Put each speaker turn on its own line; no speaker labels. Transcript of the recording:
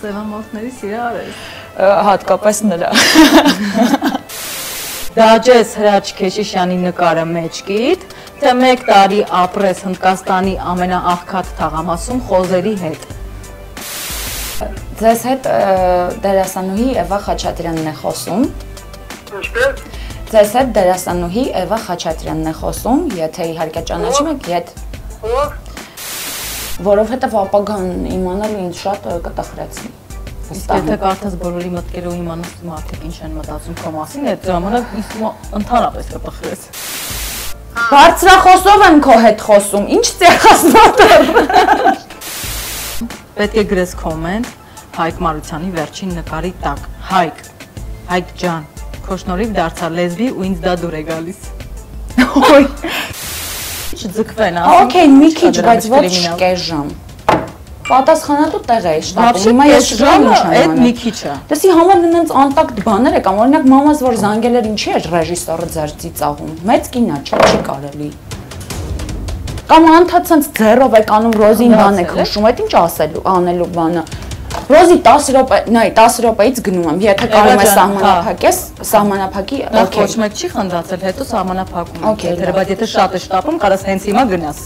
Սևամորթների սիրար ես։
Հատկապես նրա։
Դաջես հրաչ Քեշիշյանի նկարը մեջքիդ, թե 1 տարի ապրես Հնդկաստանի ամենաաղքատ թաղամասում խոզերի հետ։
Ձեզ հետ դերասանուհի Էվա Խաչատրյանն է խոսում։
Ինչպես։
Ձեզ հետ դերասանուհի Էվա Խաչատրյանն է խոսում, եթե իհարկե ճանաչում եք, իդ
Ո՞վ։
որովհետև ապագան իմանալը ինձ շատ կտխրեցնի։
Իսկ եթե կարդաս բոլորի մտքերը ու իմանաս մարդիկ ինչ են մտածում քո մասին, այդ ժամանակ ինձ ընդհանրապես կտխրես։
Բարձրախոսով եմ քո հետ խոսում։ Ինչ ծეხասնոտը։
Պետք է գրես կոմենտ Հայկ Մարությանի վերջին նկարի տակ։ Հայկ, Հայկ ջան, քո շնորհիվ դարձա լեսբի ու ինձ դա դուր է գալիս։
Ոյ։
Չձգվեն,
Okay, մի քիչ, բայց ոչ կեժամ։ Պատասխանատու տեղ է շտապում։ Հիմա ես չգիտեմ ինչ
այդ
անեմ։
մի քիչ է։
Դասի համար նենց անտակտ բաներ է կամ օրինակ մամաս որ զանգել էր ինչի էր ռեժիսորը ձեր ծիծաղում։ Մեծ կինա, չէ՞ չի կարելի։ Կամ անդադ sense ձեռով եք անում ռոզին բան եք հուշում, այդ ինչ ասելու, անելու բանը։ Ռոզի 10 րոպե, նայ 10 րոպեից գնում եմ։ Եթե կարող ես
հա։
սահմանափակես, սահմանափակի, օքեյ։
ոչ մեկ չի խնդացել, հետո սահմանափակում Եթե բայց եթե շատ է շտապում, կարաս հենց հիմա գնաս։